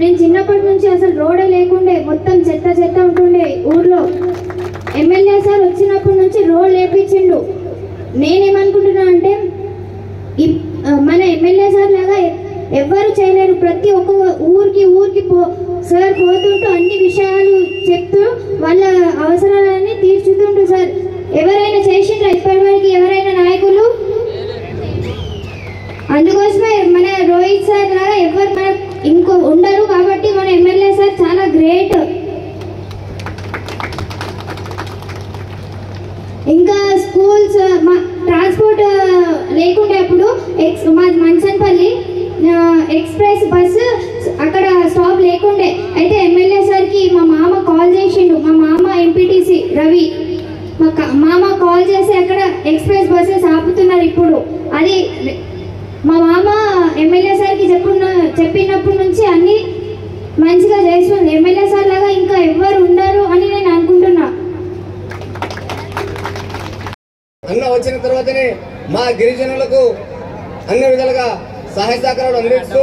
నేను చిన్నప్పటి నుంచి అసలు రోడే లేకుండే మొత్తం చెత్త చెత్త ఉంటుండే ఊర్లో. ఎమ్మెల్యే సార్ వచ్చినప్పటి నుంచి రోడ్ లేపించిండు. నేనేమనుకుంటున్నా అంటే మన ఎమ్మెల్యే సార్ లాగా ఎవ్వరు చేయలేరు. ప్రతి ఒక్క ఊరికి ఊరికి పో సార్ పోతుంటూ అన్ని విషయాలు చెప్తూ వాళ్ళ అవసరాలన్నీ తీర్చుతుంటూ సార్. ఎవరైనా చేసిండ్రా? ఇప్పటివరకు ఎవరైనా నాయకులు? అందుకోసమే మన రోహిత్ సార్ లాగా ఎవరు మన ఇంకో ఉండరు కాబట్టి మన ఎమ్మెల్యే సార్ చాలా గ్రేట్. ఇంకా స్కూల్స్ మా ట్రాన్స్పోర్ట్ లేకుండే ఇప్పుడు ఎక్స్ మా మంచన్పల్లి ఎక్స్ప్రెస్ బస్సు అక్కడ స్టాప్ లేకుండే. అయితే ఎమ్మెల్యే సార్కి మా మామ కాల్ చేసిండు. మా మామ ఎంపీటీసీ రవి. మా మామ కాల్ చేసి అక్కడ ఎక్స్ప్రెస్ బస్సెస్ ఆపుతున్నారు ఇప్పుడు. అది మా మామ ఎమ్మెల్యే సార్కి చెప్పున్న చెప్పినప్పటి నుంచి అన్ని మంచిగా చేస్తుంది. ఎమ్మెల్యే సార్ లాగా ఇంకా ఎవ్వరు ఉండరు అని నేను అనుకుంటున్నా. అన్న వచ్చిన తర్వాతనే మా గిరిజనులకు అన్ని విధాలుగా సహాయ సహకారాలు అందిస్తూ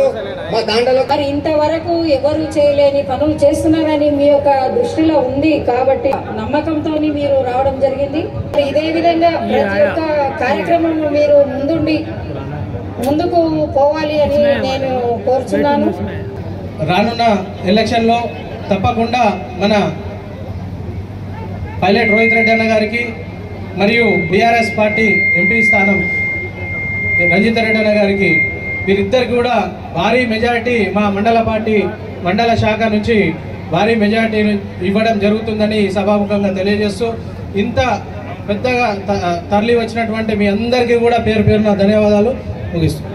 మా తాండలో మరి ఇంతవరకు ఎవరు చేయలేని పనులు చేస్తున్నారని మీ యొక్క దృష్టిలో ఉంది కాబట్టి నమ్మకంతో మీరు రావడం జరిగింది. ఇదే విధంగా ప్రతి ఒక్క కార్యక్రమం మీరు ముందుండి ముందుకు పోవాలి అని నేను కోరుచున్నాను. రానున్న ఎలక్షన్లో తప్పకుండా మన పైలట్ రోహిత్ రెడ్డి అన్న గారికి మరియు బీఆర్ఎస్ పార్టీ ఎంపీ స్థానం రంజిత్ రెడ్డి అన్న గారికి వీరిద్దరికి కూడా భారీ మెజారిటీ మా మండల పార్టీ మండల శాఖ నుంచి భారీ మెజారిటీ ఇవ్వడం జరుగుతుందని సభాముఖంగా తెలియజేస్తూ ఇంత పెద్దగా త- తరలి వచ్చినటువంటి మీ అందరికీ కూడా పేరు పేరున ధన్యవాదాలు. ముగిస్తున్నాను మన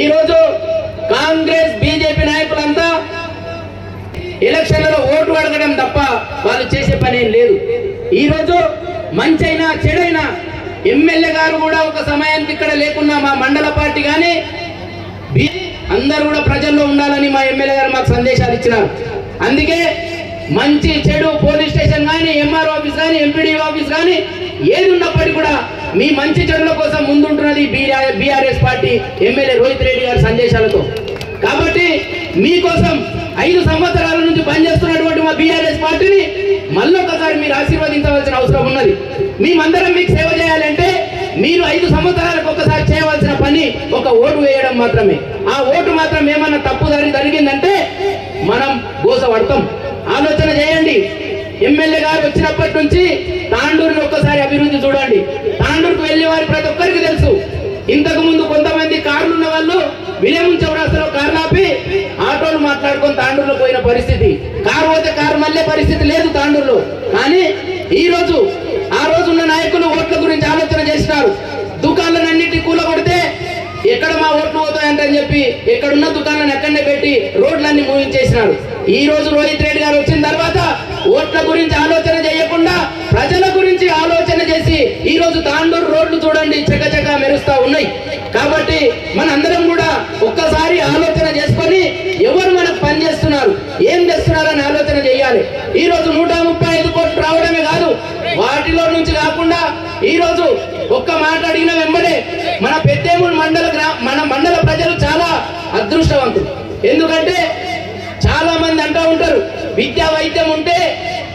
ఈరోజు కాంగ్రెస్ బీజేపీ నాయకులంతా ఎలక్షన్లలో ఓటు అడగడం తప్ప వాళ్ళు చేసే పని ఏం లేదు. ఈరోజు మంచైనా చెడైనా ఎమ్మెల్యే గారు కూడా ఒక సమయానికి ఇక్కడ లేకున్నా మా మండల పార్టీ కానీ అందరు అందరూ కూడా ప్రజల్లో ఉండాలని మా ఎమ్మెల్యే గారు మాకు సందేశాలు ఇచ్చినారు. అందుకే మంచి చెడు పోలీస్ స్టేషన్ కానీ ఎంఆర్ ఆఫీస్ కానీ ఎంపీడీ ఆఫీస్ కానీ ఏది ఉన్నప్పటికీ కూడా మీ మంచి చెడుల కోసం ముందుంటున్నది BRS party MLA Rohit Reddy గారి సందేశాలతో. కాబట్టి మీకోసం ఐదు సంవత్సరాల నుంచి పనిచేస్తున్నటువంటి మా బీఆర్ఎస్ పార్టీని మళ్ళొకసారి మీరు ఆశీర్వదించవలసిన అవసరం ఉన్నది. మేమందరం మీకు సేవ చేయాలంటే మీరు ఐదు సంవత్సరాలకు ఒకసారి చేయవలసిన పని ఒక ఓటు వేయడం మాత్రమే. ఆ ఓటు మాత్రం ఏమన్నా తప్పుదారి జరిగిందంటే మనం గోస పడతాం ఆలోచన చేయండి. ఎమ్మెల్యే గారు వచ్చినప్పటి నుంచి తాండూరుని ఒక్కసారి అభివృద్ధి చూడండి. తాండూరుకు వెళ్ళే వారి ప్రతి ఒక్కరికి తెలుసు. ఇంతకు ముందు కొంతమంది కార్లు ఉన్న వాళ్ళు విలియం చౌరాస్తలో కార్లు ఆపి ఆటోలు మాట్లాడుకొని తాండూరులో పోయిన పరిస్థితి. కారు పోతే కారు మళ్ళీ పరిస్థితి లేదు తాండూరులో. కానీ ఈ రోజు ఆ రోజున్న నాయకులు ఓట్ల గురించి ఆలోచన చేసినారు. దుకాణాలన్నిటి కూలగొడితే ఎక్కడ మా ఓట్లు పోతాయంటని చెప్పి ఎక్కడున్న దుకాణాన్ని ఎక్కడనే పెట్టి రోడ్లన్నీ మూవించేసినారు. ఈ రోజు రోహిత్ రెడ్డి గారు వచ్చిన తర్వాత ఓట్ల గురించి ఆలోచన చేయకుండా ఈరోజు ఈ రోజు తాండూరు రోడ్లు చూడండి చకచక మెరుస్తా ఉన్నాయి. కాబట్టి మనందరం కూడా ఒక్కసారి ఆలోచన చేసుకొని ఎవరు మనకు పని చేస్తున్నారు ఏం చేస్తున్నారని ఆలోచన చేయాలి. ఈ రోజు నూట ముప్పై ఐదు కోట్లు రావడమే కాదు వాటిలో నుంచి కాకుండా ఈ రోజు ఒక్క మాట అడిగిన వెంబడే మన పెద్దేమూరు మండల మన మండల ప్రజలు చాలా అదృష్టవంతులు. ఎందుకంటే చాలా మంది అంటూ ఉంటారు విద్యా వైద్యం ఉంటే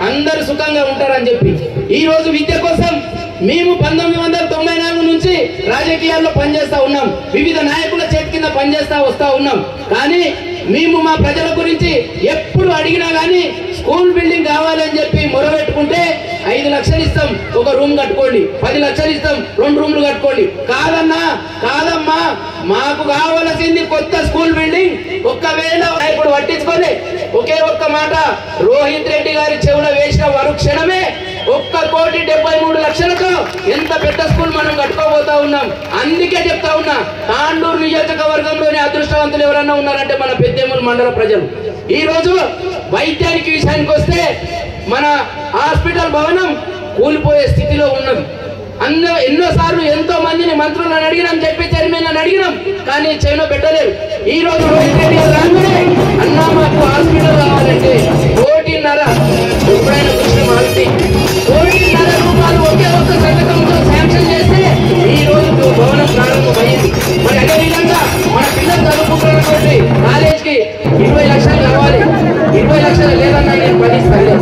అందరు సుఖంగా ఉంటారని చెప్పి. ఈ రోజు విద్య కోసం మేము పంతొమ్మిది వందల తొంభై నాలుగు నుంచి రాజకీయాల్లో పనిచేస్తా ఉన్నాం. వివిధ నాయకుల చేతి కింద పనిచేస్తా వస్తా ఉన్నాం. కానీ మేము మా ప్రజల గురించి ఎప్పుడు అడిగినా కానీ స్కూల్ బిల్డింగ్ కావాలని చెప్పి మొరబెట్టుకుంటే ఐదు లక్షలు ఇస్తాం. ఒక రూమ్ కట్టుకోండి. పది లక్షలు ఇస్తాం. రెండు రూమ్లు కట్టుకోండి. కాదన్నా కాదమ్మా మాకు కావలసింది కొత్త స్కూల్ బిల్డింగ్. ఒక్కవేళ ఇప్పుడు పట్టించుకోలే ఒకే ఒక్క మాట రోహిత్ రెడ్డి గారి చెవుల వేసిన వరు క్షణమే ఒక్క కోటి డెబ్బై మూడు లక్షలతో ఎంత పెద్ద స్కూల్ మనం కట్టుకోబోతా ఉన్నాం? అందుకే చెప్తా ఉన్నా తాండూరు నియోజకవర్గంలోని అదృష్టవంతులు ఎవరన్నా ఉన్నారంటే మన పెద్దేముల మండల ప్రజలు. ఈ రోజు వైద్యానికి విషయానికి వస్తే మన హాస్పిటల్ భవనం కూలిపోయే స్థితిలో ఉన్నది. అందరూ ఎన్నోసార్లు ఎంతో మందిని మంత్రులను అడిగినాం చెప్పి చైర్మన్ అని అడిగినాం కానీ చెవిలో పెట్టలేరు ఈ రోజు రోహిత్ రాగానే అన్నా మాకు హాస్పిటల్ కావాలంటే కోటిన్నర ఎప్పుడైనా కృష్ణ మారుతి కోటిన్నర రూపాయలు ఒకే ఒక్క సంతకంతో శాంక్షన్ చేస్తే ఈ రోజు భవనం ప్రారంభమైంది మరి అదే విధంగా మన పిల్లలు చదువుకుంటున్నటువంటి కాలేజ్కి ఇరవై లక్షలు కావాలి. ఇరవై లక్షలు లేదన్నా నేను పని ఇస్తాను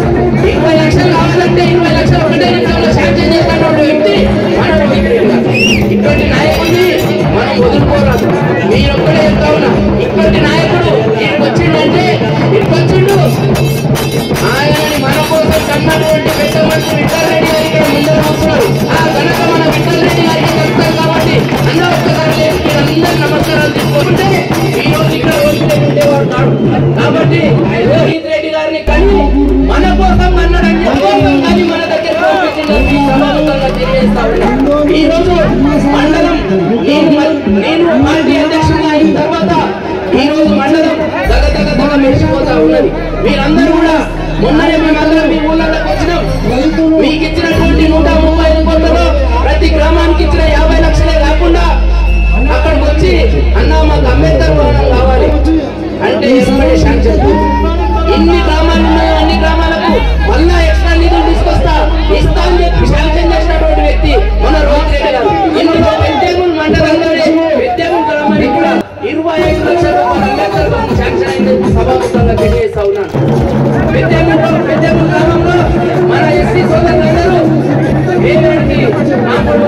ఇరవై లక్షలు కావాలంటే ఇరవై లక్షలు ఒకటే నిమిషంలో శాంక్షన్ చేసినటువంటి వ్యక్తి మన ఇటువంటి నాయకుడిని మనం వదులుకోరాదు. మీరు ఒక్కడే చెప్తా ఉన్నా ఇటువంటి నాయకుడు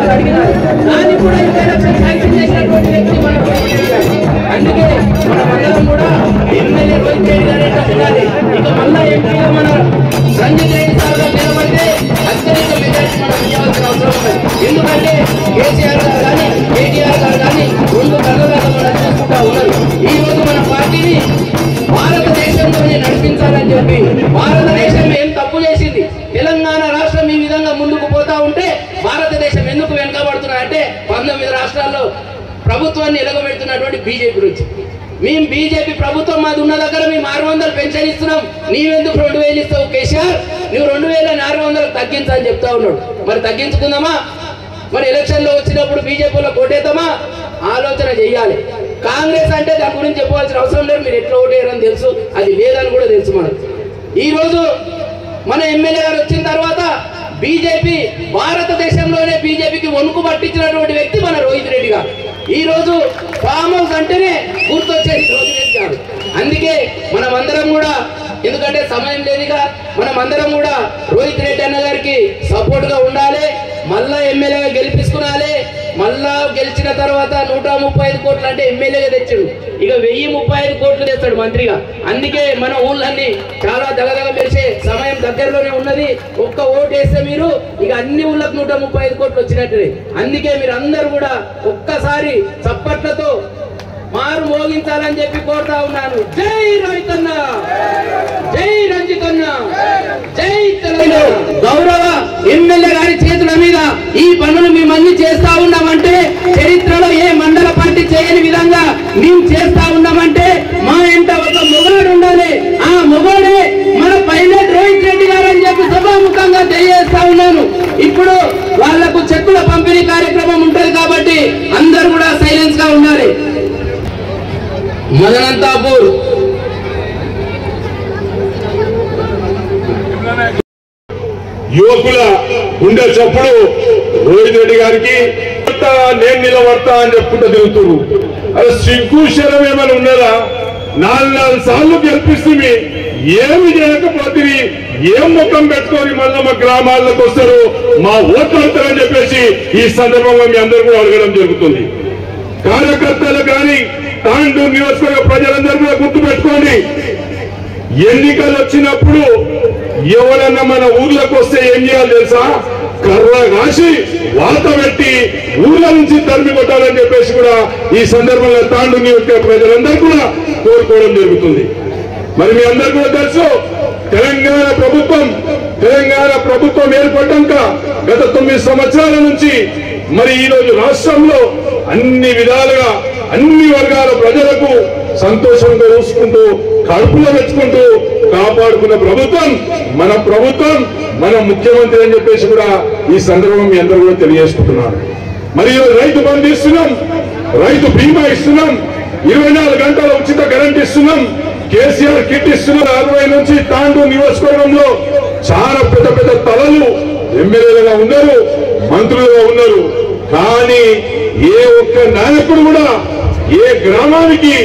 మామూలు వాళ్ళు దాన్ని కూడా శాంక్షన్ చేసినటువంటి వ్యక్తి మన గారు అందుకే కూడా ఎమ్మెల్యే రోహిత్ రెడ్డి గారు ఎట్లా ఇక మళ్ళా ఎంపీగా మన రంజిత్ రెడ్డి సార్ నిలబడితే అత్యధిక మనం ఇవ్వాల్సిన అవసరం ఎందుకంటే కేసీఆర్ ప్రభుత్వాన్ని నిలగబెడుతున్నటువంటి బీజేపీ నుంచి మేము బీజేపీ ప్రభుత్వం మాది ఉన్న దగ్గర మేము ఆరు వందలు పెన్షన్ ఇస్తున్నాం. నీవెందుకు రెండు వేలు ఇస్తావు కేసీఆర్? నువ్వు రెండు వేల ఆరు వందలు తగ్గించని చెప్తా ఉన్నాడు. మరి తగ్గించుకుందామా? మరి ఎలక్షన్లో వచ్చినప్పుడు బీజేపీలో కొట్టేద్దామా ఆలోచన చెయ్యాలి. కాంగ్రెస్ అంటే దాని గురించి చెప్పవలసిన అవసరం లేదు. మీరు ఎట్లా ఓటేయరని తెలుసు. అది లేదని కూడా తెలుసు మనకు. ఈరోజు మన ఎమ్మెల్యే గారు వచ్చిన తర్వాత బీజేపీ భారతదేశంలోనే బీజేపీకి వణుకు పట్టించినటువంటి వ్యక్తి మన రోహిత్ రెడ్డి గారు. ఈరోజు ఫామ్ హౌస్ అంటేనే గుర్తొచ్చేది రోహిత్ రోజు గారు అందుకే మనం అందరం కూడా ఎందుకంటే సమయం లేదుగా మనం అందరం కూడా రోహిత్ రెడ్డి అన్న గారికి సపోర్ట్గా ఉండాలి మళ్ళా ఎమ్మెల్యేగా గెలిపించుకునాలి మళ్ళా గెలిచిన తర్వాత నూట ముప్పై ఐదు కోట్లు అంటే ఎమ్మెల్యేగా తెచ్చాడు. ఇక వెయ్యి ముప్పై ఐదు కోట్లు తెస్తాడు మంత్రిగా. అందుకే మన ఊళ్ళన్నీ చాలా దగదగ మెరిసే సమయం దగ్గరలోనే ఉన్నది. ఒక్క ఓటు వేస్తే మీరు ఇక అన్ని ఊళ్ళకు నూట ముప్పై ఐదు కోట్లు వచ్చినట్టే. అందుకే మీరు అందరూ కూడా ఒక్కసారి చప్పట్లతో మారు మోగించాలని చెప్పి కోరుతా ఉన్నాను. జై రైతన్న జై రంజితన్న. జై తెలంగాణ. గౌరవ ఎమ్మెల్యే గారి చేతుల మీద ఈ పనులు మేమన్నీ చేస్తా ఉన్నామంటే చరిత్రలో ఏ మండల పార్టీ చేయని విధంగా మేము చేస్తా ఉన్నామంటే మా ఇంట ఒక మొగోడు ఉండాలి. ఆ మొగోడే మన పైలట్ రోహిత్ రెడ్డి గారు అని చెప్పి సభాముఖంగా తెలియజేస్తా ఉన్నాను. ఇప్పుడు వాళ్ళకు చెక్కుల పంపిణీ కార్యక్రమం ఉంటది కాబట్టి అందరూ కూడా సైలెన్స్గా ఉండాలి. మదనంతాపూర్. యువకుల ఉండే చప్పుడు రోహిత్ రెడ్డి గారికి నేను నిలబడతా అని చెప్పుకుంటూ తిరుగుతున్నారు అరే సిగ్గు శరం ఏమైనా ఉన్నదా నాలుగు నాలుగు సార్లు గెలిపిస్తుంది. ఏమి చేయకపోతే ఏం ముఖం పెట్టుకొని మళ్ళీ మా గ్రామాల్లోకి వస్తారు మా ఓట్లు వస్తారని చెప్పేసి ఈ సందర్భంగా మీ అందరూ కూడా అడగడం జరుగుతుంది. కార్యకర్తలు కానీ తాండూరు నియోజకవర్గ ప్రజలందరూ కూడా ఎన్నికలు వచ్చినప్పుడు ఎవరన్నా మన ఊర్లోకి వస్తే ఏం చేయాలి తెలుసా? కర్ర కాసి వాత పెట్టి ఊర్ల నుంచి తరిమి కొట్టాలని చెప్పేసి కూడా ఈ సందర్భంగా తాండూరు నియోజకవర్గ ప్రజలందరూ కూడా కోరుకోవడం జరుగుతుంది. మరి మీ అందరు కూడా తెలుసు తెలంగాణ ప్రభుత్వం తెలంగాణ ప్రభుత్వం ఏర్పడ్డాక గత తొమ్మిది సంవత్సరాల నుంచి మరి ఈ రోజు రాష్ట్రంలో అన్ని విధాలుగా అన్ని వర్గాల ప్రజలకు సంతోషంగా చూసుకుంటూ కడుపులో తెచ్చుకుంటూ కాపాడుకున్న ప్రభుత్వం మన ప్రభుత్వం మన ముఖ్యమంత్రి అని చెప్పేసి కూడా ఈ సందర్భం మీ అందరూ కూడా తెలియజేసుకుంటున్నారు. మరి రైతు బంధు ఇస్తున్నాం రైతు బీమా ఇస్తున్నాం ఇరవై నాలుగు గంటల ఉచిత కరెంట్ ఇస్తున్నాం కేసీఆర్ కిట్ ఇస్తున్నారు అరవై నుంచి తాండూ నియోజకవర్గంలో. చాలా పెద్ద పెద్ద తలలు ఎమ్మెల్యేలుగా ఉన్నారు మంత్రులుగా ఉన్నారు. కానీ ఏ ఒక్క నాయకుడు కూడా ఏ గ్రామానికి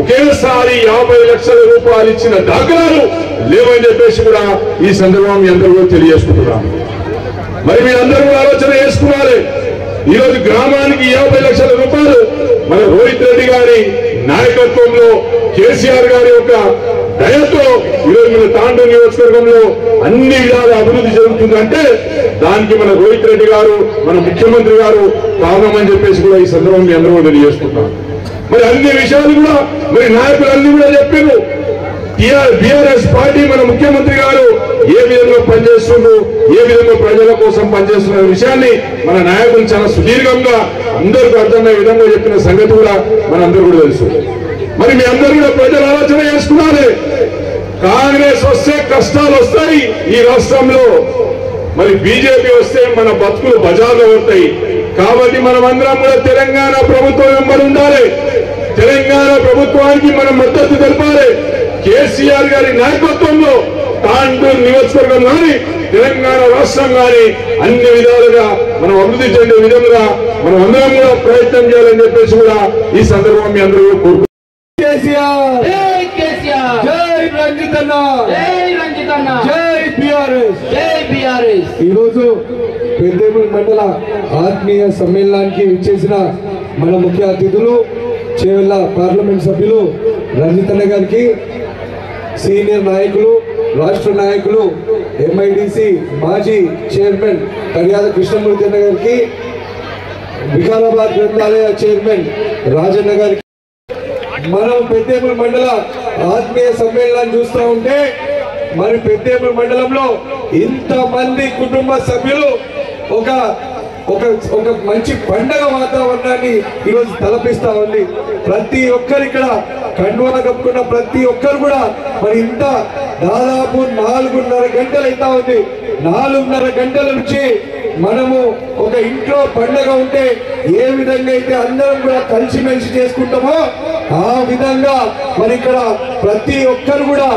ఒకేసారి యాభై లక్షల రూపాయలు ఇచ్చిన దాఖలాలు లేవని చెప్పేసి కూడా ఈ సందర్భం అందరూ తెలియజేసుకుంటున్నాం. మరి మీరందరూ అందరూ ఆలోచన చేసుకోవాలి ఈరోజు గ్రామానికి యాభై లక్షల రూపాయలు మన రోహిత్ రెడ్డి గారి నాయకత్వంలో కేసీఆర్ గారి యొక్క దయతో ఈరోజు మన తాండూ నియోజకవర్గంలో అన్ని విధాల అభివృద్ధి జరుగుతుందంటే దానికి మన రోహిత్ రెడ్డి గారు మన ముఖ్యమంత్రి గారు కారణమని చెప్పేసి కూడా ఈ సందర్భం మీ అందరూ కూడా తెలియజేసుకుంటాం మరి అన్ని విషయాలు కూడా మరి నాయకులు అన్ని కూడా చెప్పారు. బీఆర్ఎస్ పార్టీ మన ముఖ్యమంత్రి గారు ఏ విధంగా పనిచేస్తుండ్రు ఏ విధంగా ప్రజల కోసం పనిచేస్తున్న విషయాన్ని మన నాయకులు చాలా సుదీర్ఘంగా అందరికీ అర్థమయ్యే విధంగా చెప్పిన సంగతి కూడా మనందరూ కూడా తెలుసు. మరి మీ అందరూ కూడా ప్రజలు ఆలోచన చేసుకున్నారు. కాంగ్రెస్ వస్తే కష్టాలు వస్తాయి ఈ రాష్ట్రంలో. మరి బీజేపీ వస్తే మన బతుకులు బజార్లో ఉంటాయి. కాబట్టి మనం అందరం కూడా తెలంగాణ ప్రభుత్వం వెంబడి ఉండాలి. తెలంగాణ ప్రభుత్వానికి మనం మద్దతు తెలపాలి. కేసీఆర్ గారి నాయకత్వంలో తాండూరు నియోజకవర్గం కానీ తెలంగాణ రాష్ట్రం కానీ అన్ని విధాలుగా మనం అభివృద్ధి చెందే విధంగా మనం అందరం కూడా ప్రయత్నం చేయాలని చెప్పేసి కూడా ఈ సందర్భం మీ అందరూ కేసీఆర్! జై కేసీఆర్! జై రంజితన్న! జై రంజితన్న! జై బిఆర్ఎస్! జై బిఆర్ఎస్! ఈరోజు పెద్దేముల్ మండల ఆత్మీయ సమ్మేళనానికి విచ్చేసిన మన ముఖ్య అతిథులు చేవెళ్ళ పార్లమెంట్ సభ్యులు రంజితన్న గారికి సీనియర్ నాయకులు రాష్ట్ర నాయకులు ఎంఐడిసి మాజీ చైర్మన్ కడియాల కృష్ణమూర్తి అన్న గారికి వికారాబాద్ గ్రంథాలయ చైర్మన్ రాజన్న గారికి మనం పెద్దేపల్లి మండల ఆత్మీయ సమ్మేళనాన్ని చూస్తూ ఉంటే మరి పెద్దేపల్లి మండలంలో ఇంతమంది కుటుంబ సభ్యులు ఒక ఒక ఒక మంచి పండగ వాతావరణాన్ని ఈరోజు తలపిస్తా ఉంది. ప్రతి ఒక్కరు ఇక్కడ కండువా కప్పుకున్న ప్రతి ఒక్కరు కూడా మరి ఇంత దాదాపు నాలుగున్నర గంటలు అవుతా ఉంది. నాలుగున్నర గంటల నుంచి మనము ఒక ఇంట్లో పండగ ఉంటే ఏ విధంగా అయితే అందరం కూడా కలిసిమెలిసి చేసుకుంటామో ఆ విధంగా మరి ఇక్కడ ప్రతి ఒక్కరు కూడా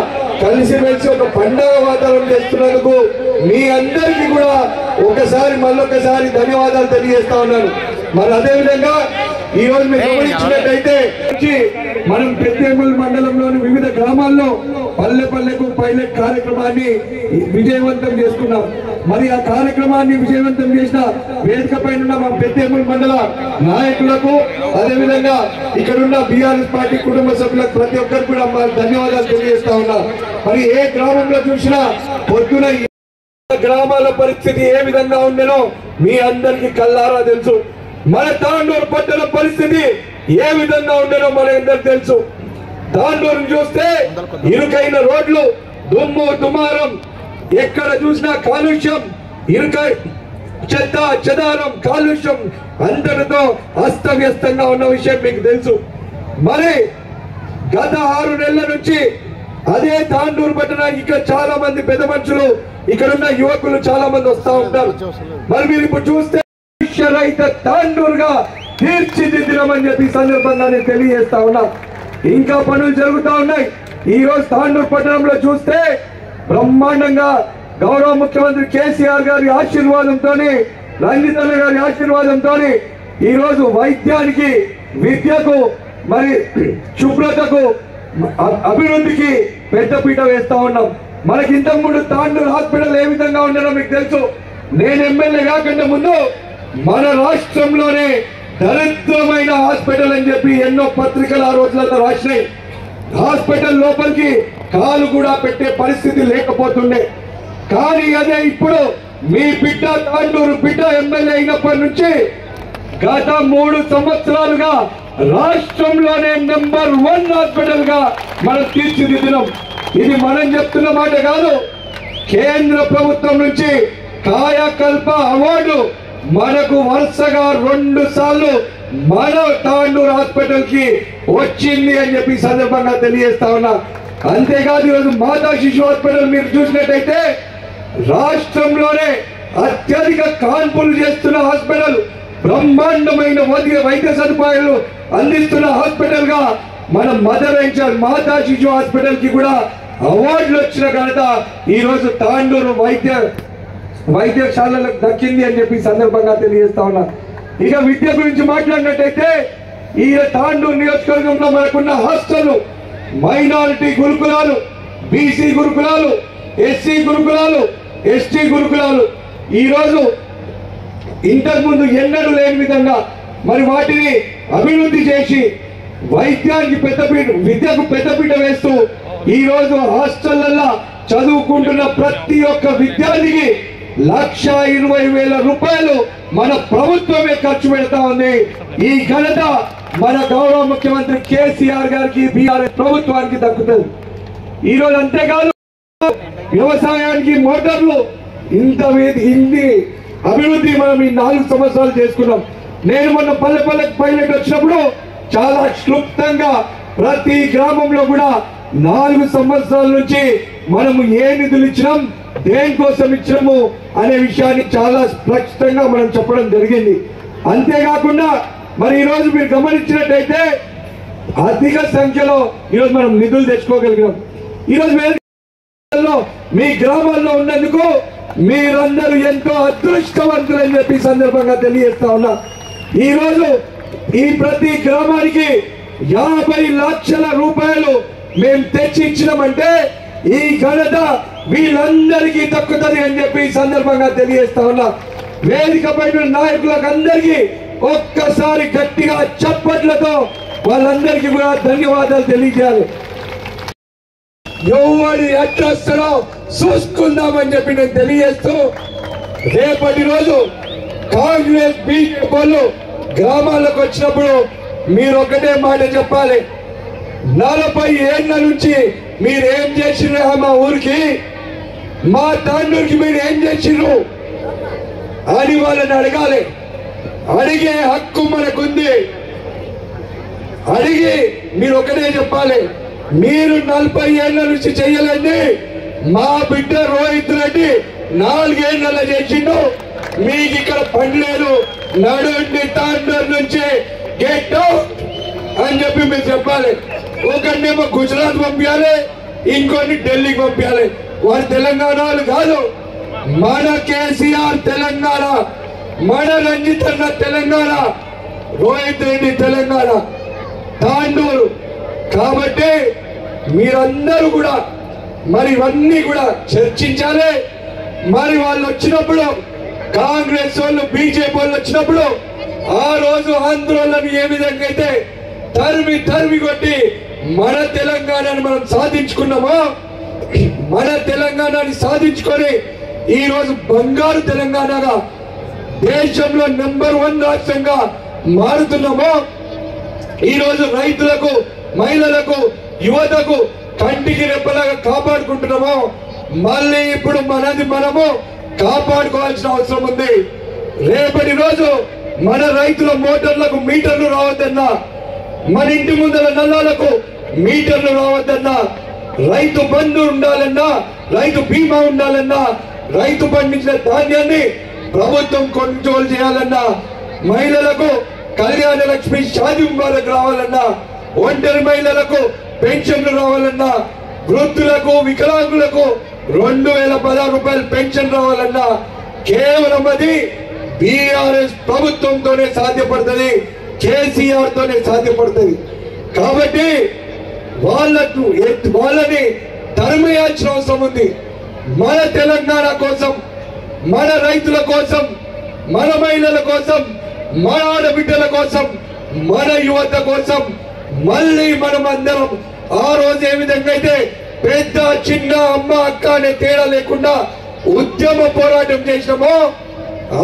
కలిసిమెలిసి ఒక పండగ వాతావరణం చేస్తున్నందుకు మీ అందరికీ కూడా ఒకసారి మళ్ళొకసారి ధన్యవాదాలు తెలియజేస్తా ఉన్నాను. మరి అదే విధంగా ఈ రోజు మీరు గమనించినట్టయితే మనం పెద్దేముల్ మండలంలోని వివిధ గ్రామాల్లో పల్లె పల్లెకు పైలట్ కార్యక్రమాన్ని విజయవంతం చేసుకున్నాం. మరి ఆ కార్యక్రమాన్ని విజయవంతం చేసిన వేదిక పైన మా పెద్దేముల మండల నాయకులకు అదే విధంగా బీఆర్ఎస్ పార్టీ కుటుంబ సభ్యులకు ప్రతి ఒక్కరు కూడా ధన్యవాదాలు తెలియజేస్తా ఉన్నా. మరి ఏ గ్రామంలో చూసినా పొద్దున గ్రామాల పరిస్థితి ఏ విధంగా ఉండేనో మీ అందరికి కల్లారా తెలుసు. మన తాండూరు పట్టణ పరిస్థితి ఏ విధంగా ఉండేనో మనందరికి తెలుసు. తాండూరు చూస్తే ఇరుకైన రోడ్లు దుమ్ము దుమారం ఎక్కడ చూసినా కాలుష్యం ఇరుక చెత్త చెదారం కాలుష్యం అందరితో అస్తవ్యస్తంగా ఉన్న విషయం మీకు తెలుసు. మరి గత ఆరు నెలల నుంచి అదే తాండూరు పట్టణ ఇక్కడ చాలా మంది పెద్ద మనుషులు ఇక్కడ ఉన్న యువకులు చాలా మంది వస్తా ఉంటారు. మరి మీరు ఇప్పుడు చూస్తే రహిత తాండూరుగా తీర్చిదిద్దినమని చెప్పి సందర్భంగా నేను తెలియజేస్తా ఉన్నా. ఇంకా పనులు జరుగుతా ఉన్నాయి. ఈ రోజు తాండూరు పట్టణంలో చూస్తే బ్రహ్మాండంగా గౌరవ ముఖ్యమంత్రి కేసీఆర్ గారి ఆశీర్వాదంతో రంజితన్న గారి ఆశీర్వాదంతో ఈరోజు వైద్యానికి విద్యకు మరి శుభ్రతకు అభివృద్ధికి పెద్దపీట వేస్తా ఉన్నాం. మనకి ఇంతకుముందు తాండూరు హాస్పిటల్ ఏ విధంగా ఉండడం మీకు తెలుసు. నేను ఎమ్మెల్యే కాకుండా ముందు మన రాష్ట్రంలోనే దరిద్రమైన హాస్పిటల్ అని చెప్పి ఎన్నో పత్రికలు ఆ రోజులలో రాసినాయి. హాస్పిటల్ లోపలికి కాలు కూడా పెట్టే పరిస్థితి లేకపోతుండే. కానీ అదే ఇప్పుడు మీ బిడ్డ తాండూరు బిడ్డ ఎమ్మెల్యే అయినప్పటి నుంచి గత మూడు సంవత్సరాలుగా రాష్ట్రంలోనే నెంబర్ వన్ హాస్పిటల్గా మనం తీర్చిదిద్దినాం. ఇది మనం చెప్తున్న మాట కాదు. కేంద్ర ప్రభుత్వం నుంచి కాయకల్ప అవార్డు మనకు వరుసగా రెండు సార్లు మన తాండూరు హాస్పిటల్కి వచ్చింది అని చెప్పి సందర్భంగా తెలియజేస్తా ఉన్నా. అంతేకాదు ఈరోజు మాతా శిశు హాస్పిటల్ మీరు చూసినట్టయితే రాష్ట్రంలోనే అత్యధిక కాన్పులు చేస్తున్న హాస్పిటల్ బ్రహ్మాండమైన వైద్య వైద్య సదుపాయాలు అందిస్తున్న హాస్పిటల్గా మన మదర్ వెంచర్ మాతా శిశు హాస్పిటల్కి కూడా అవార్డులు వచ్చిన ఘనత ఈరోజు తాండూరు వైద్య వైద్యశాలలకు దక్కింది అని చెప్పి సందర్భంగా తెలియజేస్తా ఉన్నా. ఇక విద్య గురించి మాట్లాడినట్టయితే ఈ తాండూరు నియోజకవర్గంలో మనకున్న హాస్టల్ మైనారిటీ గురుకులాలు బీసీ గురుకులాలు ఎస్సీ గురుకులాలు ఎస్టీ గురుకులాలు. ఈరోజు ఇంతకుముందు ఎన్నడూ లేని విధంగా మరి వాటిని అభివృద్ధి చేసి వైద్యానికి పెద్దపీట విద్యకు పెద్దపీట వేస్తూ ఈరోజు హాస్టళ్ళలో చదువుకుంటున్న ప్రతి ఒక్క విద్యార్థికి లక్ష ఇరవై వేల రూపాయలు మన ప్రభుత్వమే ఖర్చు పెడతా ఉంది. ఈ ఘనత మన గౌరవ ముఖ్యమంత్రి కేసీఆర్ గారికి బీఆర్ఎస్ ప్రభుత్వానికి దక్కుతుంది. ఈ రోజు అంతేకాదు వ్యవసాయానికి మోటార్లు ఇంత ఇన్ని అభివృద్ధి మనం ఈ నాలుగు సంవత్సరాలు చేసుకున్నాం. నేను మొన్న పల్లె పల్లెకి పైలట్ వచ్చినప్పుడు చాలా క్లుప్తంగా ప్రతి గ్రామంలో కూడా నాలుగు సంవత్సరాల నుంచి మనము ఏ నిధులు ఇచ్చినాం దేనికోసం ఇచ్చినాము అనే విషయాన్ని చాలా స్పష్టంగా మనం చెప్పడం జరిగింది. అంతేకాకుండా మరి ఈరోజు మీరు గమనించినట్టయితే అధిక సంఖ్యలో ఈరోజు మనం నిధులు తెచ్చుకోగలిగినాం. ఈరోజు మీ గ్రామాల్లో ఉన్నందుకు మీరందరూ ఎంతో అదృష్టవంతులని చెప్పి సందర్భంగా తెలియజేస్తా ఉన్నా. ఈరోజు ఈ ప్రతి గ్రామానికి యాభై లక్షల రూపాయలు మేము తెచ్చి ఇచ్చినామంటే ఈ ఘనత వీళ్ళందరికీ దక్కుతుంది అని చెప్పి సందర్భంగా తెలియజేస్తా ఉన్నా. వేదిక పైన నాయకులకు అందరికీ ఒక్కసారి గట్టిగా చప్పట్లతో వాళ్ళందరికీ కూడా ధన్యవాదాలు తెలియజేయాలి. ఎవరి ఎట్లొస్తారో చూసుకుందామని చెప్పి నేను తెలియజేస్తూ రేపటి రోజు కాంగ్రెస్ బీజేపీ వాళ్ళు గ్రామాలకు వచ్చినప్పుడు మీరు ఒకటే మాట చెప్పాలి. నలభై ఏళ్ళ నుంచి మీరు ఏం చేసిర్రా మా ఊరికి? మా తాండూరుకి మీరు ఏం చేసిర్రు? అని వాళ్ళని అడగాలి. అడిగే హక్కు మనకుంది. అడిగి మీరు ఒకటే చెప్పాలి. మీరు నలభై ఏళ్ళ నుంచి చెయ్యాలండి మా బిడ్డ రోహిత్ రెడ్డి నాలుగేళ్ళ చేసిండు. మీకు ఇక్కడ పని నడుండి తాండూరు నుంచి గెట్ అని చెప్పి మీరు చెప్పాలి. ఒకరినేమో గుజరాత్ పంపించాలి ఇంకొన్ని ఢిల్లీకి పంపించాలి. వారు తెలంగాణ కాదు. మన కేసీఆర్ తెలంగాణ మన రంజితన్న తెలంగాణ రోహిత్ రెడ్డి తెలంగాణ తాండూరు. కాబట్టి మీరందరూ కూడా మరి ఇవన్నీ కూడా చర్చించాలి. మరి వాళ్ళు వచ్చినప్పుడు కాంగ్రెస్ వాళ్ళు బీజేపీ వాళ్ళు వచ్చినప్పుడు ఆ రోజు ఆంధ్రోళన ఏ విధంగా అయితే తరిమి తరిమి కొట్టి మన తెలంగాణను మనం సాధించుకున్నామో మన తెలంగాణని సాధించుకొని ఈరోజు బంగారు తెలంగాణగా దేశంలో నెంబర్ వన్ రాష్ట్రంగా మారుతున్నామో ఈరోజు రైతులకు మహిళలకు యువతకు కంటికి రెప్పలాగా కాపాడుకుంటున్నామో మళ్ళీ ఇప్పుడు మనది మనము కాపాడుకోవాల్సిన అవసరం ఉంది. రేపటి రోజు మన రైతుల మోటార్లకు మీటర్లు రావద్దన్నా మన ఇంటి ముందర నల్లాలకు మీటర్లు రావద్దన్నా రైతు బంధు ఉండాలన్నా రైతు బీమా ఉండాలన్నా రైతు పండించిన ధాన్యాన్ని ప్రభుత్వం కొనుగోలు చేయాలన్నా మహిళలకు కళ్యాణ లక్ష్మి షాది ముబారక్ రావాలన్నా ఒంటరి మహిళలకు పెన్షన్లు రావాలన్నా వృద్ధులకు వికలాంగులకు రెండు వేల పదహారు రూపాయలు పెన్షన్ రావాలన్నా కేవలం అది బీఆర్ఎస్ ప్రభుత్వంతోనే సాధ్యపడుతుంది కేసీఆర్ తోనే సాధ్యపడుతుంది. కాబట్టి వాళ్ళకు వాళ్ళని తరిమేయాల్సిన అవసరం ఉంది. మన తెలంగాణ కోసం మన రైతుల కోసం మన మహిళల కోసం మన ఆడబిడ్డల కోసం మన యువత కోసం మళ్ళీ మనం అందరం ఆ రోజు ఏ విధంగా అయితే పెద్ద చిన్న అమ్మ అక్క అనే తేడా లేకుండా ఉద్యమ పోరాటం చేసినామో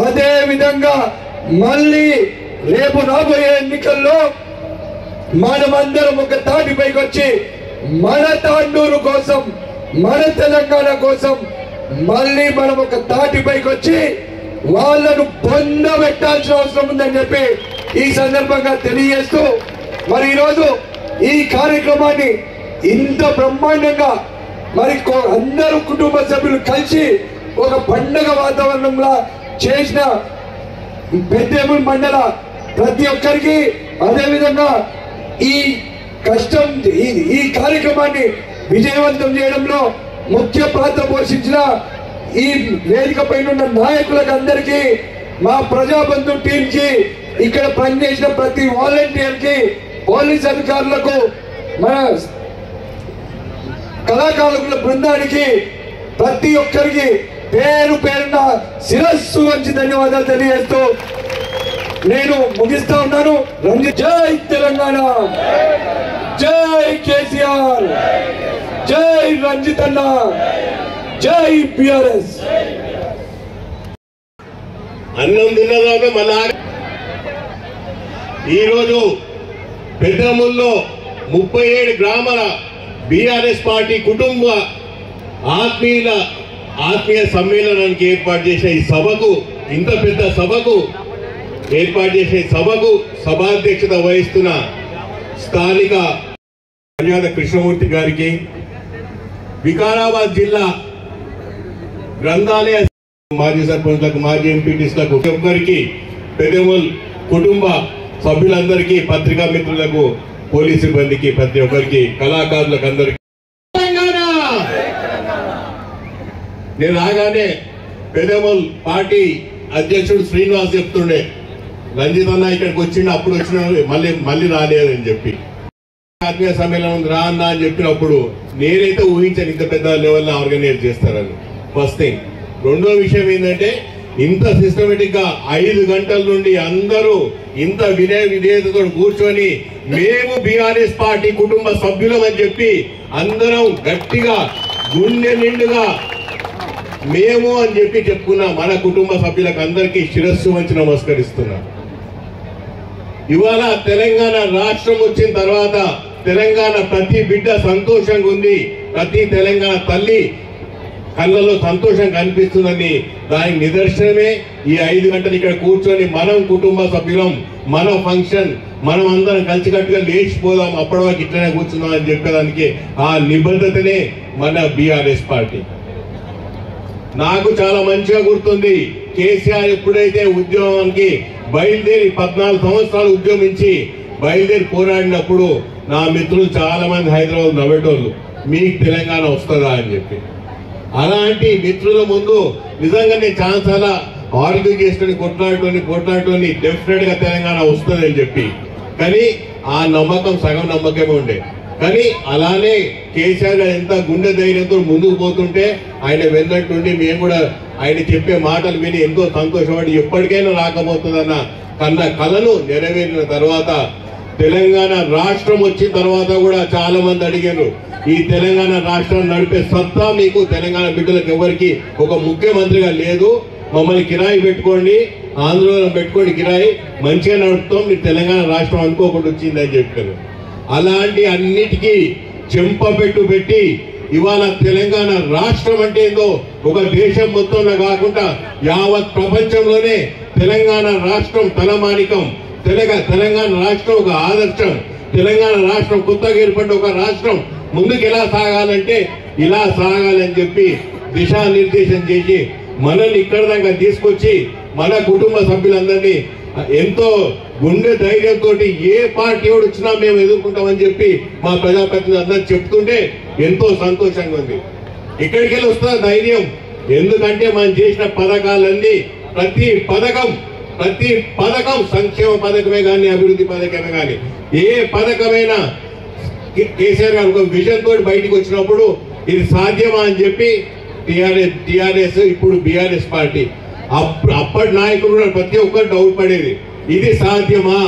అదే విధంగా మళ్ళీ రేపు రాబోయే ఎన్నికల్లో మనమందరం ఒక తాటిపైకి వచ్చి మన తాండూరు కోసం మన తెలంగాణ కోసం మళ్ళీ మనం ఒక తాటి పైకి వచ్చి వాళ్ళను పొంద పెట్టాల్సిన అవసరం ఉందని చెప్పి ఈ సందర్భంగా తెలియజేస్తూ మరి ఈరోజు ఈ కార్యక్రమాన్ని ఇంత బ్రహ్మాండంగా మరి కో- అందరూ కుటుంబ సభ్యులు కలిసి ఒక పండగ వాతావరణంలో చేసిన పెద్దేముల్ మండల ప్రతి ఒక్కరికి అదేవిధంగా ఈ కష్టం ఈ ఈ కార్యక్రమాన్ని విజయవంతం చేయడంలో ముఖ్య పాత్ర పోషించిన ఈ వేదిక పైన ఉన్న నాయకులకు అందరికీ మా ప్రజాబంధు టీం కి ఇక్కడ పనిచేసిన ప్రతి వాలంటీర్కి పోలీస్ అధికారులకు మన కళాకారుల బృందానికి ప్రతి ఒక్కరికి పేరు పేరున శిరస్సు మంచి ధన్యవాదాలు తెలియజేస్తూ నేను ముగిస్తా ఉన్నాను. రంజిత్ జై తెలంగాణ. జై కేసీఆర్. జై రంజితన్న జై బిఆర్ఎస్. అన్నం తిన్నదాకా మన ఈరోజు పెద్దముల్లో ముప్పై ఏడు గ్రామాల బీఆర్ఎస్ పార్టీ కుటుంబ ఆత్మీయుల ఆత్మీయ సమ్మేళనానికి ఏర్పాటు చేసిన ఈ సభకు ఇంత పెద్ద సభకు ఏర్పాటు చేసే సభకు సభాధ్యక్షత వహిస్తున్న స్థానిక మర్యాద కృష్ణమూర్తి గారికి వికారాబాద్ జిల్లా గ్రంథాలయ మాజీ సర్పంచ్లకు మాజీ ఎంపీటీస్లకు ఒక్కరికి పెద్దమూల్ కుటుంబ సభ్యులందరికీ పత్రికా మిత్రులకు పోలీస్ సిబ్బందికి ప్రతి ఒక్కరికి కళాకారులకు అందరికీ. నేను రాగానే పెద్దమూల్ పార్టీ అధ్యక్షుడు శ్రీనివాస్ చెప్తుండే రంజిత్ అన్న ఇక్కడికి వచ్చిండు అప్పుడు వచ్చిన మళ్ళీ మళ్ళీ రాలేదని చెప్పి. ఆత్మీయ సమ్మేళనం రా అన్న అని చెప్పినప్పుడు నేనైతే ఊహించాను ఇంత పెద్ద లెవెల్లో ఆర్గనైజ్ చేస్తారని. ఫస్ట్ థింగ్ రెండో విషయం ఏంటంటే ఇంత సిస్టమేటిక్గా ఐదు గంటల నుండి అందరూ ఇంత వినయ విధేయతతో కూర్చొని మేము బీఆర్ఎస్ పార్టీ కుటుంబ సభ్యులం అని చెప్పి అందరం గట్టిగా గుండె నిండుగా మేము అని చెప్పి చెప్పుకున్న మన కుటుంబ సభ్యులకు అందరికీ శిరస్సు వంచి నమస్కరిస్తున్నాం. ఇవాళ తెలంగాణ రాష్ట్రం వచ్చిన తర్వాత తెలంగాణ ప్రతి బిడ్డ సంతోషంగా ఉంది. ప్రతి తెలంగాణ తల్లి కళ్ళలో సంతోషం కనిపిస్తుందని దానికి నిదర్శనమే ఈ ఐదు గంటలు ఇక్కడ కూర్చొని మనం కుటుంబ సభ్యులం మన ఫంక్షన్ మనం అందరం కలిసికట్టుగా లేచిపోదాం అప్పటి వరకు ఇట్లనే కూర్చుందాం అని చెప్పేదానికి ఆ నిబద్ధతనే మన బీఆర్ఎస్ పార్టీ. నాకు చాలా మంచిగా గుర్తుంది కేసీఆర్ ఎప్పుడైతే ఉద్యోగానికి బయలుదేరి పద్నాలుగు సంవత్సరాలు ఉద్యమించి బయలుదేరి పోరాడినప్పుడు నా మిత్రులు చాలా మంది హైదరాబాద్ నవ్వేటోళ్ళు మీకు తెలంగాణ వస్తుందా? అని చెప్పి. అలాంటి మిత్రుల ముందు నిజంగా నేను చాలా చాలా ఆర్గ్యూ చేసుకొని కొట్లాడుకొని కొట్లాడుకొని డెఫినెట్గా తెలంగాణ వస్తుంది అని చెప్పి. కానీ ఆ నమ్మకం సగం నమ్మకమే ఉండే. కానీ అలానే కేసీఆర్ గారు ఎంత గుండె ధైర్యంతో ముందుకు పోతుంటే ఆయన వెళ్ళినట్టుండి మేము కూడా ఆయన చెప్పే మాటలు విని ఎంతో సంతోషపడి ఎప్పటికైనా రాకపోతుందన్న కన్న కళను నెరవేరిన తర్వాత తెలంగాణ రాష్ట్రం వచ్చిన తర్వాత కూడా చాలా మంది అడిగారు ఈ తెలంగాణ రాష్ట్రం నడిపే సత్తా మీకు తెలంగాణ బిడ్డలకు ఎవరికి ఒక ముఖ్యమంత్రిగా లేదు. మమ్మల్ని కిరాయి పెట్టుకోండి ఆంధ్రలో పెట్టుకోండి కిరాయి మంచిగా నడుపుతాం మీ తెలంగాణ రాష్ట్రం అనుకోకుండా వచ్చిందని చెప్పారు. అలాంటి అన్నిటికీ చెంపపెట్టు పెట్టి ఇవాళ తెలంగాణ రాష్ట్రం అంటే ఏందో ఒక దేశం మొత్తంలో కాకుండా యావత్ ప్రపంచంలోనే తెలంగాణ రాష్ట్రం తలమానికం. తెలంగాణ తెలంగాణ రాష్ట్రం ఒక ఆదర్శం. తెలంగాణ రాష్ట్రం కొత్తగా ఏర్పడ్డ ఒక రాష్ట్రం. ముందుకు ఎలా సాగాలంటే ఇలా సాగాలని చెప్పి దిశానిర్దేశం చేసి మనల్ని ఇక్కడ దాకా తీసుకొచ్చి మన కుటుంబ సభ్యులందరినీ ఎంతో గుండె ధైర్యంతో ఏ పార్టీ వచ్చినా మేము ఎదుర్కొంటామని చెప్పి మా ప్రజాప్రతినిధులు అందరూ చెప్తుంటే ఎంతో సంతోషంగా ఉంది. ఇక్కడికి వెళ్ళి ధైర్యం? ఎందుకంటే మనం చేసిన పథకాలన్నీ ప్రతి పథకం ప్రతి పథకం సంక్షేమ పథకమే కానీ అభివృద్ధి పథకమే కానీ ఏ పథకమైనా కేసీఆర్ గారు ఒక విజన్ తోటి బయటకు వచ్చినప్పుడు ఇది సాధ్యమా అని చెప్పి టిఆర్ఎస్ టిఆర్ఎస్ ఇప్పుడు బిఆర్ఎస్ పార్టీ. అప్పుడు అప్పటి నాయకులు ప్రతి ఒక్కరు డౌట్ పడేది. ఇది సాధ్యమా?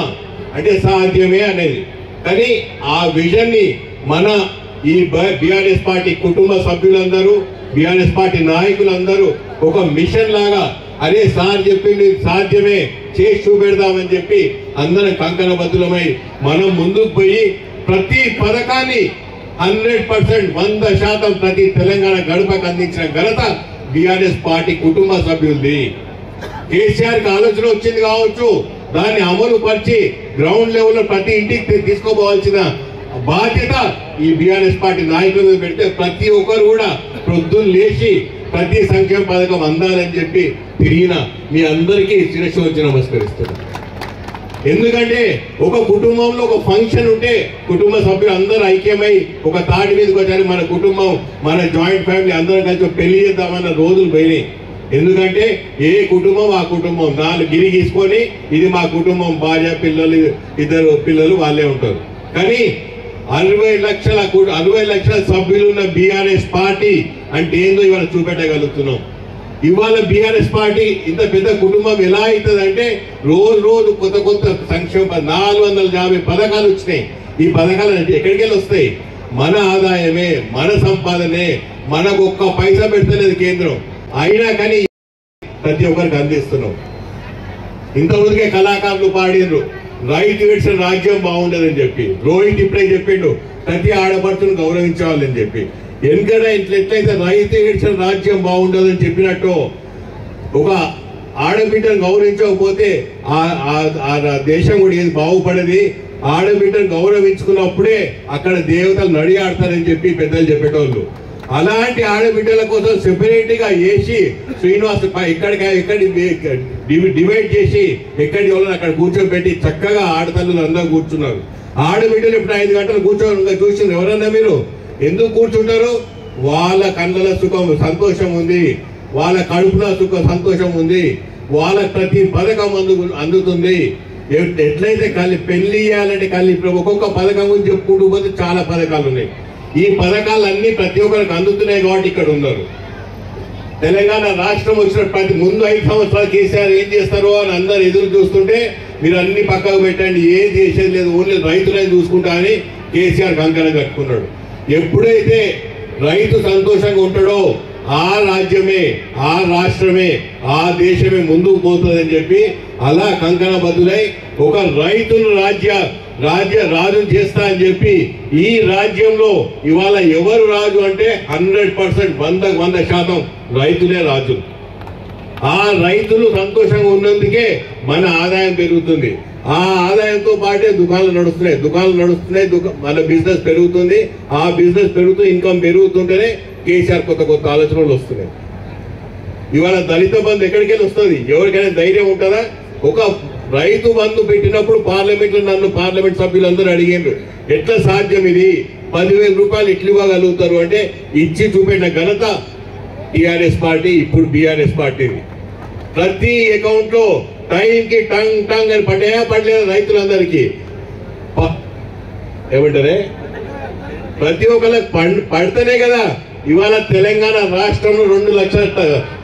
అంటే సాధ్యమే అనేది. కానీ ఆ విజన్ని మన ఈ బిఆర్ఎస్ పార్టీ కుటుంబ సభ్యులందరూ బీఆర్ఎస్ పార్టీ నాయకులందరూ ఒక మిషన్ లాగా అదే సార్ చెప్పింది సాధ్యమే. చేసి చూపెడదామని చెప్పి అందరం కంకణబద్ధులమై మనం ముందుకు పోయి ప్రతి పథకాన్ని హండ్రెడ్ పర్సెంట్ వంద శాతం ప్రతి తెలంగాణ గడపకు అందించిన ఘనత బిఆర్ఎస్ పార్టీ కుటుంబ సభ్యులది. కేసీఆర్కి ఆలోచన వచ్చింది కావచ్చు. దాన్ని అమలు పరిచి గ్రౌండ్ లెవెల్లో ప్రతి ఇంటికి తీసుకోపోవాల్సిన బాధ్యత ఈ బిఆర్ఎస్ పార్టీ నాయకుల మీద పెడితే ప్రతి ఒక్కరు కూడా ప్రొద్దున లేచి ప్రతి సంక్షేమ పథకం అందాలని చెప్పి తిరిగిన మీ అందరికీ శిరస్సు నమస్కరిస్తున్నాను. ఎందుకంటే ఒక కుటుంబంలో ఒక ఫంక్షన్ ఉంటే కుటుంబ సభ్యులు అందరూ ఐక్యమై ఒక తాటి మీదకి వచ్చారు. మన కుటుంబం మన జాయింట్ ఫ్యామిలీ అందరం కలిసి పెళ్ళి చేద్దామన్న రోజులు పోయినాయి. ఎందుకంటే ఏ కుటుంబం ఆ కుటుంబం. నాలుగు గిరి గీసుకొని ఇది మా కుటుంబం. భార్య పిల్లలు ఇద్దరు పిల్లలు వాళ్ళే ఉంటారు. కానీ అరవై లక్షల కు- అరవై లక్షల సభ్యులు ఉన్న బీఆర్ఎస్ పార్టీ అంటే ఏందో ఇవాళ చూపెట్టగలుగుతున్నాం. ఇవాళ బీఆర్ఎస్ పార్టీ ఇంత పెద్ద కుటుంబం ఎలా అవుతుంది అంటే రోజు రోజు కొత్త కొత్త సంక్షేమ నాలుగు వందల యాభై పథకాలు వచ్చినాయి. ఈ పథకాలు ఎక్కడికి వెళ్ళి వస్తాయి? మన ఆదాయమే మన సంపాదనే మనకు ఒక్క పైసా పెడతలేదు కేంద్రం. అయినా కానీ ప్రతి ఒక్కరికి అందిస్తున్నాం. ఇంతవరకే కళాకారులు పాడిండ్రు. రైతు విడిచిన రాజ్యం బాగుండదని చెప్పి. రోహిత్ ఇప్పుడే చెప్పిండు ప్రతి ఆడపడుచును గౌరవించాలని చెప్పి. ఎందుకంటే ఇట్లా ఎట్లయితే రైతు విడిచిన రాజ్యం బాగుండదని చెప్పినట్టు ఒక ఆడబిడ్డను గౌరవించకపోతే ఆ- ఆ- దేశం కూడా ఏది బాగుపడది. ఆడబిడ్డను గౌరవించుకున్నప్పుడే అక్కడ దేవతలు నడి ఆడతారని చెప్పి పెద్దలు చెప్పేటోళ్ళు. అలాంటి ఆడబిడ్డల కోసం సెపరేట్గా వేసి శ్రీనివాస పై- ఇక్కడికి ఇక్కడి డివి- డివైడ్ చేసి ఎక్కడి వాళ్ళని అక్కడ కూర్చోబెట్టి చక్కగా ఆడతల్లు అందరూ కూర్చున్నారు. ఆడబిడ్డలు ఇప్పుడు ఐదు గంటలు కూర్చోని చూసింది ఎవరన్నా మీరు? ఎందుకు కూర్చుంటారు? వాళ్ళ కళ్ళ సుఖం సంతోషం ఉంది. వాళ్ళ కడుపులో సుఖ సంతోషం ఉంది. వాళ్ళ ప్రతి పథకం అందు అందుతుంది. ఎట్లయితే కలి పెళ్ళి చేయాలంటే కలి ఇప్పుడు ఒక్కొక్క పథకం గురించి చెప్పుకుంటూ పోతే చాలా పథకాలు ఉన్నాయి. ఈ పథకాలన్నీ ప్రతి ఒక్కరికి అందుతున్నాయి కాబట్టి ఇక్కడ ఉన్నారు. తెలంగాణ రాష్ట్రం వచ్చిన ప్రతి ముందు ఐదు సంవత్సరాలు కేసీఆర్ ఏం చేస్తారో అని అందరు ఎదురు చూస్తుంటే మీరు అన్ని పక్కకు పెట్టండి ఏం చేసేది లేదు. ఓన్లీ రైతులే చూసుకుంటా అని కేసీఆర్ కంకణం కట్టుకున్నాడు. ఎప్పుడైతే రైతు సంతోషంగా ఉంటాడో ఆ రాజ్యమే ఆ రాష్ట్రమే ఆ దేశమే ముందుకు పోతుందని చెప్పి అలా కంకణ బదులై ఒక రైతును రాజ్య రాజ్య రాజు చేస్తా అని చెప్పి ఈ రాజ్యంలో ఇవాళ ఎవరు రాజు అంటే హండ్రెడ్ పర్సెంట్ వంద వంద శాతం రైతులే రాజు ఆ రైతులు సంతోషంగా ఉన్నందుకే మన ఆదాయం పెరుగుతుంది. ఆ ఆదాయంతో పాటే దుకాణాలు నడుస్తున్నాయి దుకాణాలు నడుస్తున్నాయి దుకా- మన బిజినెస్ పెరుగుతుంది. ఆ బిజినెస్ పెరుగుతూ ఇన్కమ్ పెరుగుతుంటేనే కేసీఆర్ కొత్త కొత్త ఆలోచనలు వస్తున్నాయి. ఇవాళ దళిత బంధు ఎక్కడికెళ్ళి వస్తుంది? ఎవరికైనా ధైర్యం ఉంటుందా? ఒక రైతు బంధు పెట్టినప్పుడు పార్లమెంట్లో నన్ను పార్లమెంట్ సభ్యులందరూ అడిగారు ఎట్లా సాధ్యం ఇది? పదివేల రూపాయలు ఎట్లు ఇవ్వగలుగుతారు? అంటే ఇచ్చి చూపెట్టిన ఘనత టిఆర్ఎస్ పార్టీ ఇప్పుడు బిఆర్ఎస్ పార్టీది. ప్రతి అకౌంట్లో టైంకి టంగ్ టంగ్ అని పడ్డాయా పడలేదా రైతులందరికీ. ఏమంటారే? ప్రతి ఒక్కరికి పడితేనే కదా ఇవాళ తెలంగాణ రాష్ట్రంలో రెండు లక్షల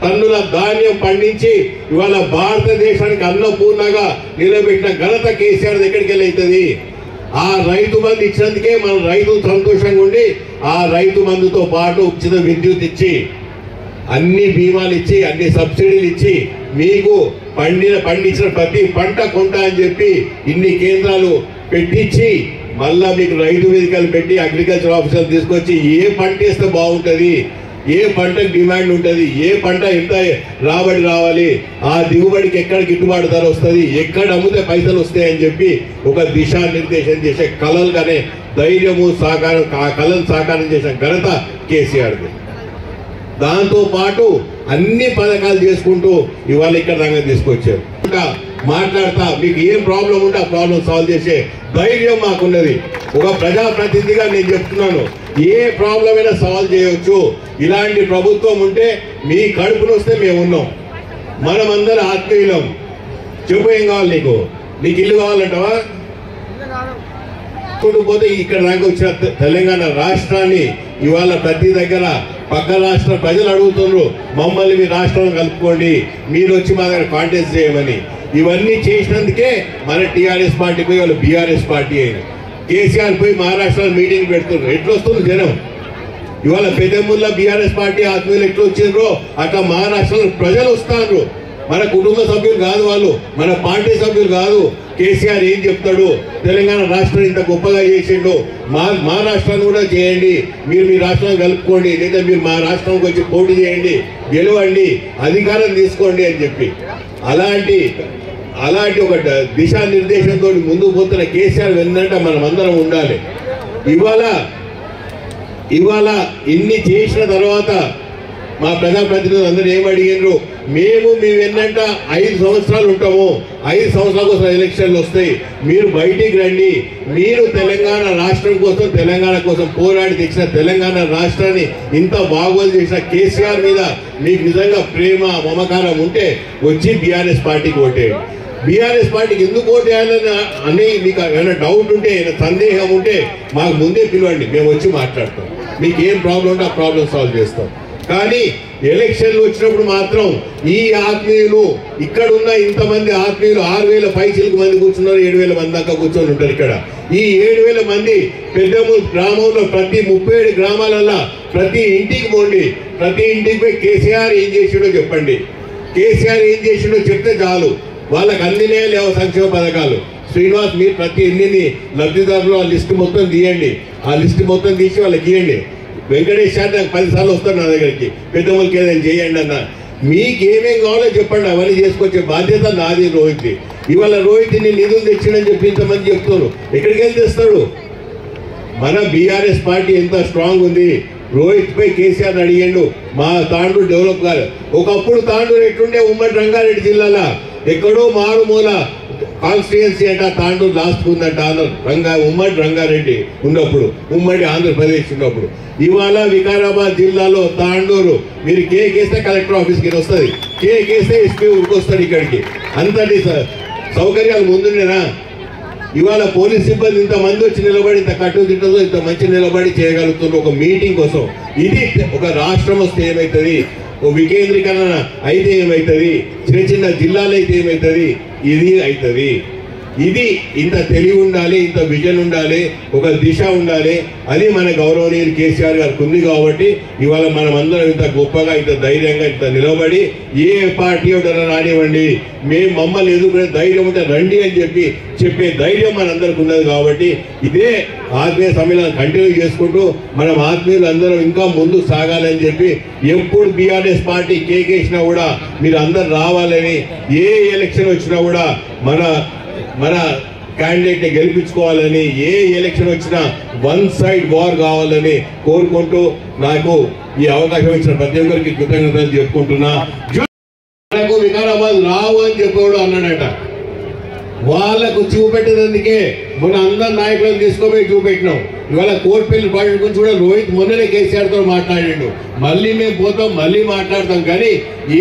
టన్నుల ధాన్యం పండించి ఇవాళ భారతదేశానికి అన్నపూర్ణగా నిలబెట్టిన ఘనత కేసీఆర్ దగ్గరికి వెళ్ళి అవుతుంది. ఆ రైతు బంధు ఇచ్చినందుకే మనం రైతులు సంతోషంగా ఉండి ఆ రైతు బంధుతో పాటు ఉచిత విద్యుత్ ఇచ్చి అన్ని బీమాలు ఇచ్చి అన్ని సబ్సిడీలు ఇచ్చి మీకు పండిన పండించిన ప్రతి పంట కొంటా అని చెప్పి ఇన్ని కేంద్రాలు పెట్టించి మళ్ళా మీకు రైతు వేదికలు పెట్టి అగ్రికల్చర్ ఆఫీసర్ తీసుకొచ్చి ఏ పంట వేస్తే బాగుంటుంది ఏ పంటకు డిమాండ్ ఉంటుంది ఏ పంట ఎంత రాబడి రావాలి ఆ దిగుబడికి ఎక్కడ గిట్టుబాటు ధర వస్తుంది ఎక్కడ అమ్మితే పైసలు వస్తాయి అని చెప్పి ఒక దిశానిర్దేశం చేసే కళలు కానీ ధైర్యము సహకారం ఆ కళను సాకారం చేసిన ఘనత కేసీఆర్ది. దాంతో పాటు అన్ని పథకాలు చేసుకుంటూ ఇవాళ ఇక్కడ రంగం తీసుకొచ్చారు. ఇంకా మాట్లాడతా మీకు ఏం ప్రాబ్లం ఉంటే ఆ ప్రాబ్లం సాల్వ్ చేసే ధైర్యం మాకున్నది. ఒక ప్రజాప్రతినిధిగా నేను చెప్తున్నాను ఏ ప్రాబ్లం అయినా సాల్వ్ చేయవచ్చు ఇలాంటి ప్రభుత్వం ఉంటే మీ కడుపును వస్తే మేము ఉన్నాం. మనమందరం ఆత్మీయులం. చెప్పు ఏం కావాలి నీకు? నీకు ఇల్లు కావాలంటావా? పోతే ఇక్కడ దాకా వచ్చిన తెలంగాణ రాష్ట్రాన్ని ఇవాళ ప్రతి దగ్గర పక్క రాష్ట్ర ప్రజలు అడుగుతున్నారు మమ్మల్ని మీ రాష్ట్రం కలుపుకోండి మీరు వచ్చి మా దగ్గర కాంటెస్ట్ చేయమని. ఇవన్నీ చేసినందుకే మన టీఆర్ఎస్ పార్టీ పోయి వాళ్ళు బీఆర్ఎస్ పార్టీ అయిన. కేసీఆర్ పోయి మహారాష్ట్రలో మీటింగ్ పెడుతున్నారు ఎట్లా వస్తుంది జనం? ఇవాళ పెద్దముల్లా బీఆర్ఎస్ పార్టీ ఆత్మీయులు ఎట్లా వచ్చిండ్రో అట్లా మహారాష్ట్రలో ప్రజలు వస్తారు మన కుటుంబ సభ్యులు కాదు వాళ్ళు మన పార్టీ సభ్యులు కాదు. కేసీఆర్ ఏం చెప్తాడు? తెలంగాణ రాష్ట్రం ఇంత గొప్పగా చేసిండు. మా మా రాష్ట్రాన్ని కూడా చేయండి. మీరు మీ రాష్ట్రాన్ని కలుపుకోండి. లేదా మీరు మా రాష్ట్రంకి వచ్చి పోటీ చేయండి. గెలవండి. అధికారం తీసుకోండి అని చెప్పి. అలాంటి అలాంటి ఒక దిశానిర్దేశంతో ముందుకు పోతున్న కేసీఆర్ వెన్నంట మనం అందరం ఉండాలి. ఇవాళ ఇవాళ ఇన్ని చేసిన తర్వాత మా ప్రజాప్రతినిధులు అందరూ ఏమడిగినారు మేము మీ వెన్నంట ఐదు సంవత్సరాలు ఉంటాము. ఐదు సంవత్సరాల కోసం ఎలక్షన్లు వస్తాయి. మీరు బయటికి రండి. మీరు తెలంగాణ రాష్ట్రం కోసం తెలంగాణ కోసం పోరాడి తెచ్చిన తెలంగాణ రాష్ట్రాన్ని ఇంత బాగోలు చేసిన కేసీఆర్ మీద మీకు నిజంగా ప్రేమ మమకారం ఉంటే వచ్చి బీఆర్ఎస్ పార్టీకి ఓటేయండి. బీఆర్ఎస్ పార్టీకి ఎందుకు ఓటు వేయాలని అని మీకు ఏమైనా డౌట్ ఉంటే ఏమైనా సందేహం ఉంటే మాకు ముందే పిలవండి. మేము వచ్చి మాట్లాడతాం. మీకు ఏం ప్రాబ్లం ఉంటే ఆ ప్రాబ్లం సాల్వ్ చేస్తాం. కానీ ఎలక్షన్లు వచ్చినప్పుడు మాత్రం ఈ ఆత్మీయులు ఇక్కడ ఉన్న ఇంతమంది ఆత్మీయులు ఆరు వేల పైసలకు మంది కూర్చున్నారు ఏడు వేల మంది దాకా కూర్చొని ఉంటారు ఇక్కడ. ఈ ఏడు వేల మంది పెద్దమూరు గ్రామంలో ప్రతి ముప్పై ఏడు గ్రామాలల్లో ప్రతి ఇంటికి పోండి. ప్రతి ఇంటికి పోయి కేసీఆర్ ఏం చేసిండో చెప్పండి. కేసీఆర్ ఏం చేసిండో చెప్తే చాలు. వాళ్ళకి అందినే లేవు సంక్షేమ పథకాలు. శ్రీనివాస్ మీరు ప్రతి ఇంటిని లబ్ధిదారులు ఆ లిస్ట్ మొత్తం తీయండి. ఆ లిస్ట్ మొత్తం తీసి వాళ్ళకి ఇవ్వండి వెంకటేష్ సార్ నాకు పదిసార్లు నా దగ్గరికి. పెద్దమ్మలకి ఏదైనా చేయండి అన్న. మీకేమేం కావాలో చెప్పండి అవన్నీ చేసుకొచ్చే బాధ్యత నాది రోహిత్ ఇవాళ రోహిత్ నిధులు తెచ్చిండని చెప్పి ఇంతమంది చెప్తున్నారు. ఎక్కడికి వెళ్ళి తెస్తాడు? మన బీఆర్ఎస్ పార్టీ ఎంత స్ట్రాంగ్ ఉంది. రోహిత్ పై కేసీఆర్ అడిగిండు మా తాండూరు డెవలప్ కాదు. ఒకప్పుడు తాండూరు ఎట్లుండే ఉమ్మడి రంగారెడ్డి జిల్లాలో? ఎక్కడో మారుమూల కాన్స్టిట్యున్సీ అంటే తాండూరు లాస్ట్ ఉందంట ఆంధ్ర రంగా ఉమ్మడి రంగారెడ్డి ఉన్నప్పుడు ఉమ్మడి ఆంధ్రప్రదేశ్ ఉన్నప్పుడు. ఇవాళ వికారాబాద్ జిల్లాలో తాండూరు మీరు కేక్ వేస్తే కలెక్టర్ ఆఫీస్కి వస్తుంది. కేక్ వేస్తే ఎస్పీ వస్తాడు ఇక్కడికి. అంతటి సౌకర్యాలు ముందుండేనా? ఇవాళ పోలీస్ సిబ్బంది ఇంత మంది వచ్చి నిలబడి ఇంత కట్టుదిట్టతో ఇంత మంచి నిలబడి చేయగలుగుతున్న ఒక మీటింగ్ కోసం. ఇది ఒక రాష్ట్రం వస్తే ఏమవుతుంది ఓ వికేంద్రీకరణ అయితే ఏమవుతుంది చిన్న చిన్న జిల్లాలు అయితే ఏమవుతుంది ఇది అవుతుంది ఇది ఇంత తెలివి ఉండాలి ఇంత విజన్ ఉండాలి ఒక దిశ ఉండాలి అది మన గౌరవనీయులు కేసీఆర్ గారికి ఉంది కాబట్టి ఇవాళ మనం అందరం ఇంత గొప్పగా ఇంత ధైర్యంగా ఇంత నిలబడి ఏ పార్టీ ఒకటైనా రానివ్వండి. మేము మమ్మల్ని ఎదుర్కొనే ధైర్యం ఉంటే రండి అని చెప్పి చెప్పే ధైర్యం మనందరికి ఉన్నది కాబట్టి ఇదే ఆత్మీయ సమ్మేళనం కంటిన్యూ చేసుకుంటూ మనం ఆత్మీయులు అందరం ఇంకా ముందు సాగాలని చెప్పి ఎప్పుడు బీఆర్ఎస్ పార్టీ కేకేసినా కూడా మీరు అందరు రావాలని ఏ ఎలక్షన్ వచ్చినా కూడా మన మన క్యాండిడేట్ గెలిపించుకోవాలని ఏ ఎలక్షన్ వచ్చినా వన్ సైడ్ వార్ కావాలని కోరుకుంటూ నాకు ఈ అవకాశం ఇచ్చిన ప్రతి ఒక్కరికి కృతజ్ఞతలు చెప్పుకుంటున్నా. మనకు వికారాబాద్ రావు అని చెప్పాడు అన్నాడట. వాళ్ళకు చూపెట్టినందుకే మన అందరు నాయకులను తీసుకుపోయి చూపెట్టినాం. ఇవాళ కోర్టుపల్లి ప్రాజెక్ట్ గురించి కూడా రోహిత్ మొన్ననే కేసీఆర్తో మళ్ళీ మేము పోతాం మళ్ళీ మాట్లాడతాం. కానీ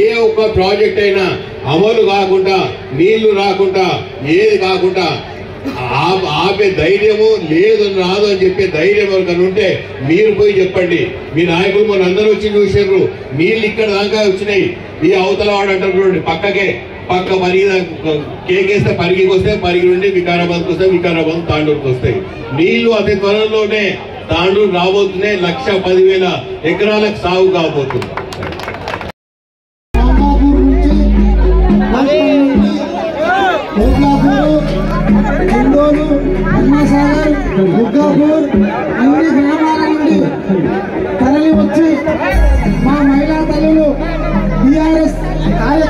ఏ ఒక్క ప్రాజెక్ట్ అయినా అమలు కాకుండా నీళ్ళు రాకుండా ఏది కాకుండా ఆపే ధైర్యము లేదు రాదు అని చెప్పే ధైర్యం ఎవరికైనా ఉంటే మీరు పోయి చెప్పండి. మీ నాయకులు మన అందరూ వచ్చి చూసారు నీళ్ళు ఇక్కడ దాకా వచ్చినాయి. ఈ అవతల వాడు అంటారు చూడండి పక్కకే పక్క పరిగి కేకేస్తే పరిగికి వస్తే పరిగి నుండి వికారాబాద్కి వస్తే వికారాబాద్ తాండూరుకి వస్తాయి. నీళ్ళు అతి త్వరలోనే తాండూరు రాబోతున్నాయి లక్ష పదివేల ఎకరాలకు సాగు కాబోతుంది.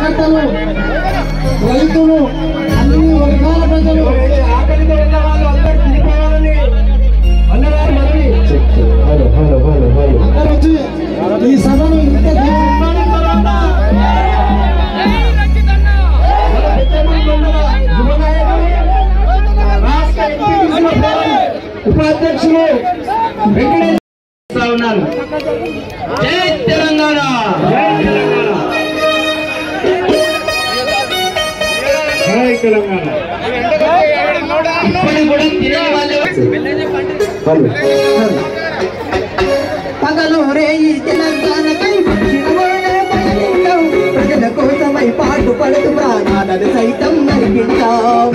కార్యకర్తలు రైతులు అన్ని వర్గాల ప్రజలు. ఈ సభను ఇంత ఉపాధ్యక్షులు వెంకటేశ్వర ఉన్నాను జై తెలంగాణ. తెలంగాణ. పగలు రేయి తెలంగాణకై ప్రజల కోసమై పాటు పడుతు ప్రాణాలను సైతం నడిపించావు